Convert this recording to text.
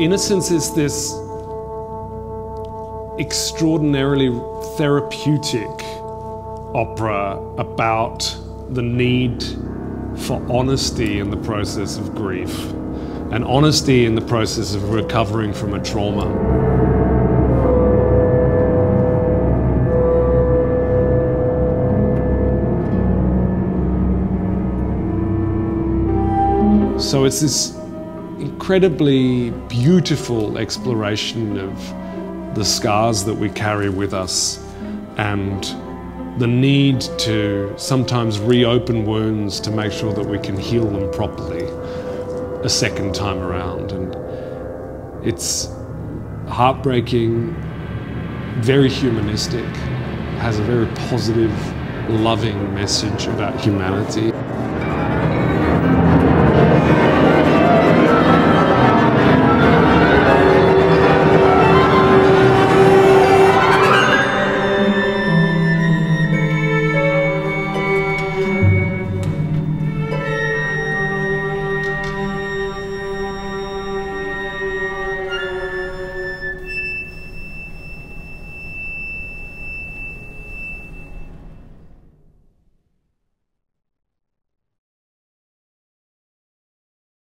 Innocence is this extraordinarily therapeutic opera about the need for honesty in the process of grief and honesty in the process of recovering from a trauma. So it's this incredibly beautiful exploration of the scars that we carry with us and the need to sometimes reopen wounds to make sure that we can heal them properly a second time around. And it's heartbreaking, very humanistic, has a very positive, loving message about humanity.